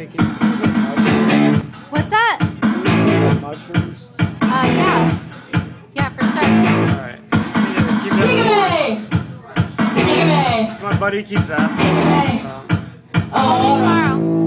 What's that? Mushrooms? Uh, yeah. Yeah, for sure. All right. Keep it up. Keep it. Buddy asking. Oh. Tomorrow.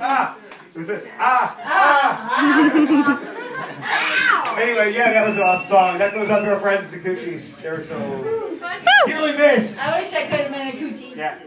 ah, who's this? Ah, ah. anyway, yeah, that was an awesome song. That goes out to our friends, the Kootchies. They were so. Dearly missed. I wish I could have been a Kootchie. Yeah.